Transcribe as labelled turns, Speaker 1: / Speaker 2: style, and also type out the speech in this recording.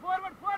Speaker 1: forward, forward.